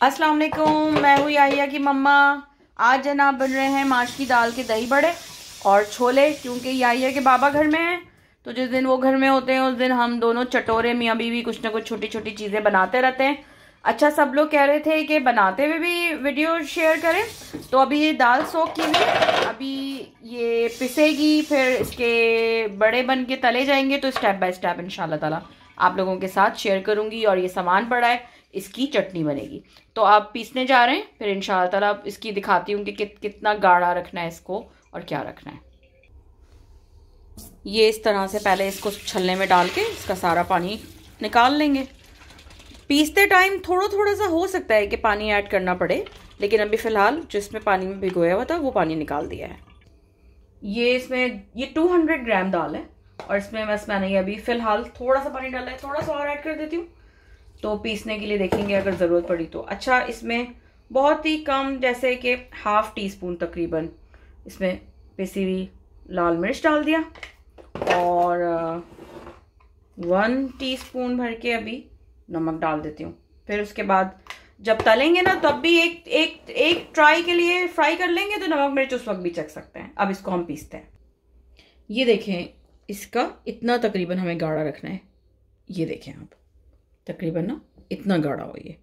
अस्सलाम वालेकुम मैं हूँ याहिया की मम्मा। आज जनाब बन रहे हैं माश की दाल के दही बड़े और छोले, क्योंकि याहिया के बाबा घर में हैं। तो जिस दिन वो घर में होते हैं, उस दिन हम दोनों चटोरे, मियाँ बीवी कुछ ना कुछ छोटी छोटी चीज़ें बनाते रहते हैं। अच्छा सब लोग कह रहे थे कि बनाते हुए भी वीडियो शेयर करें। तो अभी ये दाल सोख की हुई अभी ये पिसेगी, फिर इसके बड़े बन के तले जाएँगे तो स्टेप बाय स्टेप इन ताला, आप लोगों के साथ शेयर करूँगी और ये सामान पड़ा है। इसकी चटनी बनेगी। तो आप पीसने जा रहे हैं फिर इन ताला इसकी दिखाती हूँ कि कित, कितना गाढ़ा रखना है इसको और क्या रखना है। ये इस तरह से पहले इसको छलने में डाल के इसका सारा पानी निकाल लेंगे। पीसते टाइम थोड़ा थोड़ा सा हो सकता है कि पानी ऐड करना पड़े लेकिन अभी फ़िलहाल जो इसमें पानी में भिगोया हुआ था वो पानी निकाल दिया है। ये इसमें ये 200 ग्राम दाल है और इसमें बस मैंने अभी फ़िलहाल थोड़ा सा पानी डाला है थोड़ा सा और ऐड कर देती हूँ। तो पीसने के लिए देखेंगे अगर ज़रूरत पड़ी तो। अच्छा इसमें बहुत ही कम, जैसे कि हाफ़ टी स्पून तकरीबन इसमें पिसी हुई लाल मिर्च डाल दिया और वन टीस्पून भर के अभी नमक डाल देती हूँ। फिर उसके बाद जब तलेंगे ना, तब भी एक एक एक ट्राई के लिए फ्राई कर लेंगे तो नमक मिर्च उस वक्त भी चख सकते हैं। अब इसको हम पीसते हैं। ये देखें, इसका इतना तकरीबन हमें गाढ़ा रखना है। ये देखें आप। तकरीबन ना इतना गाढ़ा हो ये।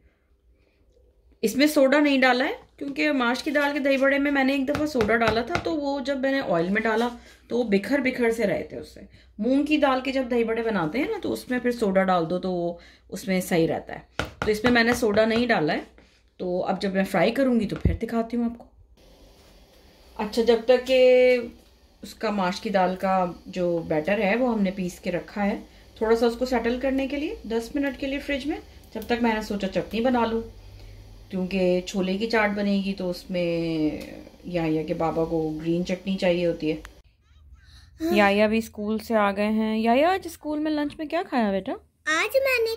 इसमें सोडा नहीं डाला है, क्योंकि माश की दाल के दही बड़े में मैंने एक दफ़ा सोडा डाला था तो वो जब मैंने ऑयल में डाला तो वो बिखर बिखर से रहे थे उससे। मूंग की दाल के जब दही बड़े बनाते हैं ना तो उसमें फिर सोडा डाल दो तो वो उसमें सही रहता है। तो इसमें मैंने सोडा नहीं डाला है तो अब जब मैं फ्राई करूँगी तो फिर दिखाती हूँ आपको। अच्छा जब तक कि उसका माश की दाल का जो बैटर है, वो हमने पीस के रखा है थोड़ा सा उसको सेटल करने के लिए दस मिनट के लिए फ्रिज में जब तक मैंने सोचा चटनी बना लूँ। क्योंकि छोले की चाट बनेगी तो उसमें याया के बाबा को ग्रीन चटनी चाहिए होती है। हाँ। याया भी स्कूल से आ गए हैं। याया आज स्कूल में लंच में क्या खाया बेटा? आज मैंने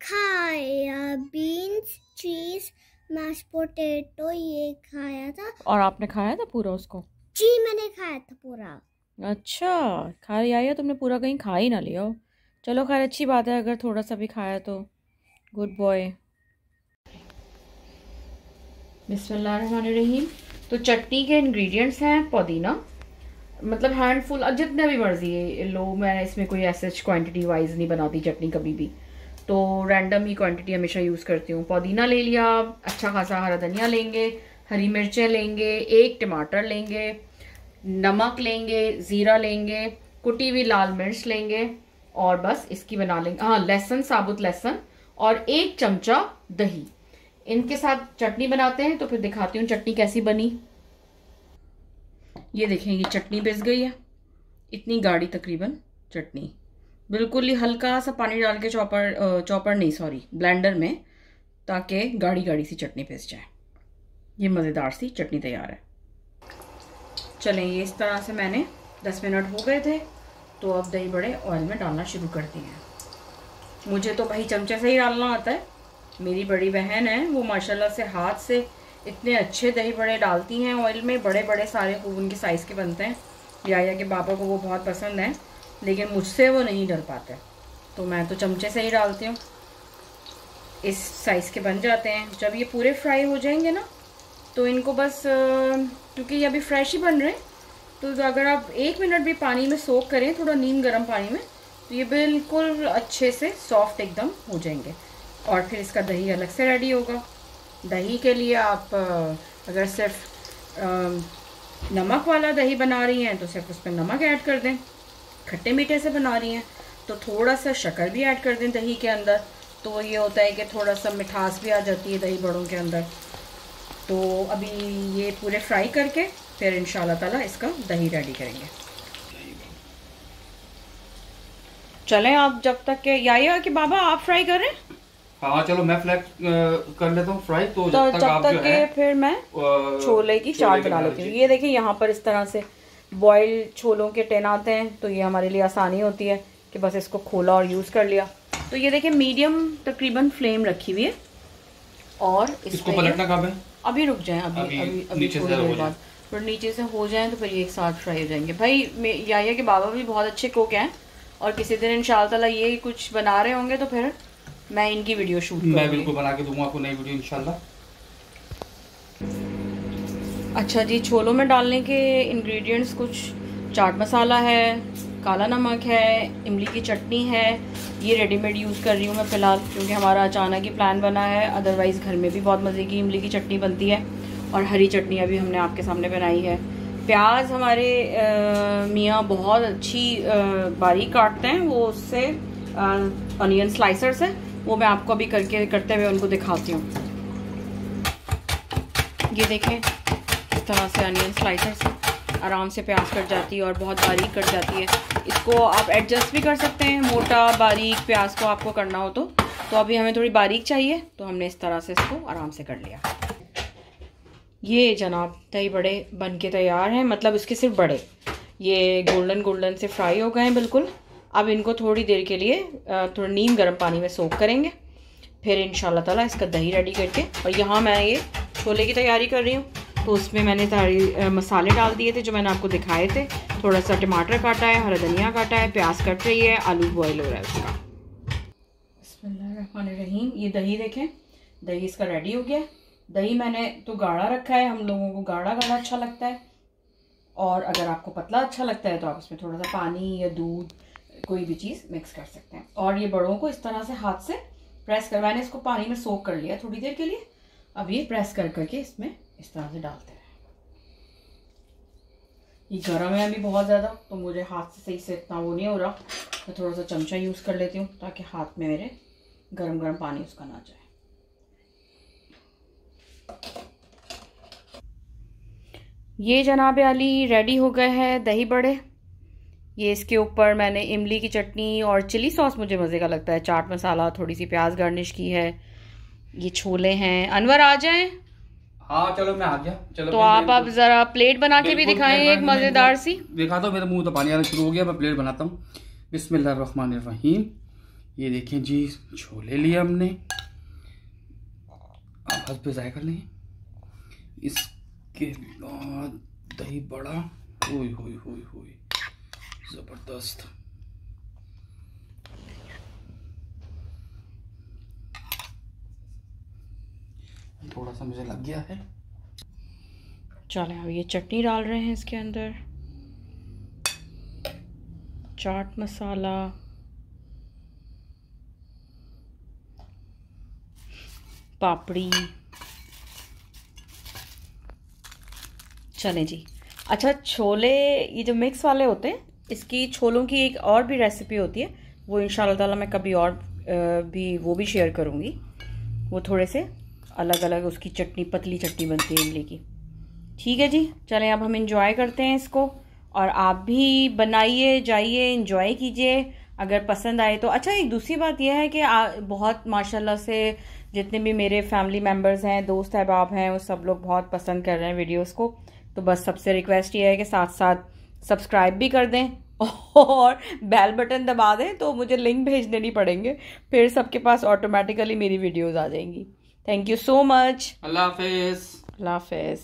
खाया बीन्स चीज़ मैश पोटैटो ये खाया था। और आपने खाया था पूरा उसको? जी मैंने खाया था पूरा। अच्छा खा याया तुमने पूरा कहीं खा ही ना लिया। चलो खैर, अच्छी बात है, अगर थोड़ा सा भी खाया तो। गुड बॉय बिस्मिल्लाहिर्रहमानिर्रहीम तो चटनी के इंग्रेडिएंट्स हैं पुदीना मतलब हैंडफुल जितने भी मर्ज़ी है लो, मैं इसमें कोई ऐसे क्वांटिटी वाइज नहीं बनाती चटनी कभी भी। तो रैंडम ही क्वांटिटी हमेशा यूज़ करती हूँ। पुदीना ले लिया अच्छा खासा हरा धनिया लेंगे, हरी मिर्चें लेंगे, एक टमाटर लेंगे, नमक लेंगे, ज़ीरा लेंगे, कुटी हुई लाल मिर्च लेंगे और बस इसकी बना लेंगे। हाँ लहसन, साबुत लहसन और एक चमचा दही। इनके साथ चटनी बनाते हैं तो फिर दिखाती हूँ चटनी कैसी बनी। ये देखें, ये चटनी पिस गई है। इतनी गाढ़ी तकरीबन चटनी। बिल्कुल ही हल्का सा पानी डाल के चॉपर चॉपर नहीं, सॉरी, ब्लेंडर में, ताकि गाढ़ी गाढ़ी सी चटनी पिस जाए। ये मज़ेदार सी चटनी तैयार है। चलें, ये इस तरह से मैंने 10 मिनट हो गए थे। तो अब दही बड़े ऑयल में डालना शुरू कर दिए हैं। मुझे तो भाई चमचे से ही डालना आता है। मेरी बड़ी बहन है, वो माशाल्लाह से हाथ से इतने अच्छे दही बड़े डालती हैं ऑयल में बड़े बड़े सारे खूब उनके साइज़ के बनते हैं। याया के पापा को वो बहुत पसंद है, लेकिन मुझसे वो नहीं डल पाते। तो मैं तो चमचे से ही डालती हूँ। इस साइज़ के बन जाते हैं। जब ये पूरे फ्राई हो जाएँगे ना तो इनको बस क्योंकि ये अभी फ्रेश ही बन रहे हैं तो अगर आप एक मिनट भी पानी में सोख करें, थोड़ा नीम गर्म पानी में तो ये बिल्कुल अच्छे से सॉफ्ट एकदम हो जाएँगे। और फिर इसका दही अलग से रेडी होगा। दही के लिए आप अगर सिर्फ़ नमक वाला दही बना रही हैं तो सिर्फ़ उस पर नमक ऐड कर दें। खट्टे मीठे से बना रही हैं तो थोड़ा सा शक्कर भी ऐड कर दें दही के अंदर। तो ये होता है कि थोड़ा सा मिठास भी आ जाती है दही बड़ों के अंदर। तो अभी ये पूरे फ्राई करके फिर इन ताला इसका दही रेडी करेंगे। चलें आप जब तक के या कि बाबा आप फ्राई करें हाँ? चलो मैं फ्लैक्स कर लेता हूँ फ्राई तो, तो जब तक, आप तक के फिर मैं छोले की चाट बना लेती हूँ। ये देखिए यहाँ पर इस तरह से बॉयल छोलों के टेन आते हैं तो ये हमारे लिए आसानी होती है कि बस इसको खोला और यूज़ कर लिया। तो ये देखिए मीडियम तकरीबन फ्लेम रखी हुई है और इसको पलटना कब है? अभी रुक जाए अभी अभी अभी, अभी थोड़ी देर बाद। फिर नीचे से हो जाए तो फिर ये एक साथ फ्राई हो जाएँगे। भाई याया के बाबा भी बहुत अच्छे कुक हैं और किसी दिन इन ये कुछ बना रहे होंगे तो फिर मैं इनकी वीडियो शूट मैं बिल्कुल बना के दूँगा आपको नई वीडियो इंशाल्लाह। अच्छा जी छोलों में डालने के इंग्रेडिएंट्स कुछ चाट मसाला है काला नमक है, इमली की चटनी है, ये रेडीमेड यूज़ कर रही हूँ मैं फ़िलहाल, क्योंकि हमारा अचानक ही प्लान बना है अदरवाइज़ घर में भी बहुत मज़े की इमली की चटनी बनती है, और हरी चटनी अभी हमने आपके सामने बनाई है। प्याज हमारे मियाँ बहुत अच्छी बारीक काटते हैं, वो उससे अनियन स्लाइसर से, वो मैं आपको अभी करके, करते हुए उनको दिखाती हूँ। ये देखें, इस तरह से अनियन स्लाइसर से। आराम से प्याज कट जाती है और बहुत बारीक कट जाती है। इसको आप एडजस्ट भी कर सकते हैं। मोटा, बारीक प्याज को आपको करना हो तो। तो अभी हमें थोड़ी बारीक चाहिए तो हमने इस तरह से इसको आराम से कर लिया। ये जनाब दही बड़े बन के तैयार हैं मतलब इसके सिर्फ़ बड़े। ये गोल्डन गोल्डन से फ्राई हो गए हैं बिल्कुल। अब इनको थोड़ी देर के लिए थोड़ा नीम गर्म पानी में सोख करेंगे। फिर इन ताला इसका दही रेडी करके। और यहाँ मैं ये छोले की तैयारी कर रही हूँ। तो उसमें मैंने सारी मसाले डाल दिए थे जो मैंने आपको दिखाए थे। थोड़ा सा टमाटर काटा है, हरा धनिया काटा है, प्याज कट रही है, आलू बॉयल हो रहा है उसका। रहीम ये दही देखें। दही इसका रेडी हो गया। दही मैंने तो गाढ़ा रखा है, हम लोगों को गाढ़ा गाढ़ा अच्छा लगता है। और अगर आपको पतला अच्छा लगता है तो आप इसमें थोड़ा सा पानी या दूध, कोई भी चीज़ मिक्स कर सकते हैं। और ये बड़ों को इस तरह से हाथ से प्रेस कर, मैंने इसको पानी में सोख कर लिया थोड़ी देर के लिए। अब ये प्रेस कर करके इसमें इस तरह से डालते हैं ये गर्म है अभी बहुत ज़्यादा तो मुझे हाथ से सही से इतना वो नहीं हो रहा। मैं थोड़ा सा चमचा यूज़ कर लेती हूँ ताकि हाथ में मेरे गर्म गर्म पानी उसका ना जाए। ये जनाब आली रेडी हो गए हैं दही बड़े। ये इसके ऊपर मैंने इमली की चटनी और चिली सॉस मुझे मज़े का लगता है। चाट मसाला थोड़ी सी प्याज गार्निश की है। ये छोले हैं। अनवर आ जाएँ। हाँ चलो मैं आ गया। चलो तो आप अब जरा प्लेट बना के भी दिखाएँ एक मज़ेदार सी। दिखा दो मेरे मुँह तो पानी आना शुरू हो गया मैं प्लेट बनाता हूँ। बिस्मिल्लाहिर्रहमानिर्रहीम। ये देखें जी छोले लिए हमने। आप हद पे जायका लें। इसके बाद दही बड़ा। हुई हुई हुई हुई ज़बरदस्त। थोड़ा सा मुझे लग गया है। चलें, अब ये चटनी डाल रहे हैं इसके अंदर। चाट मसाला। पापड़ी। चलें जी। अच्छा छोले ये जो मिक्स वाले होते हैं, इसकी छोलों की एक और भी रेसिपी होती है, वो इन ताला मैं कभी और भी, वो भी शेयर करूँगी। वो थोड़े से अलग अलग उसकी चटनी पतली चटनी बनती है इमली की। ठीक है जी चलें अब हम इंजॉय करते हैं इसको। और आप भी बनाइए जाइए इंजॉय कीजिए। अगर पसंद आए तो। अच्छा एक दूसरी बात यह है कि आ, बहुत माशाल्लाह से जितने भी मेरे फैमिली मेंबर्स हैं दोस्त अहबाब हैं वो सब लोग बहुत पसंद कर रहे हैं वीडियोस को। तो बस सबसे रिक्वेस्ट ये है कि साथ साथ सब्सक्राइब भी कर दें और बेल बटन दबा दें तो मुझे लिंक भेज देनी पड़ेंगे। फिर सबके पास ऑटोमेटिकली मेरी वीडियोस आ जाएँगी। Thank you so much. Allah Hafiz. Allah Hafiz.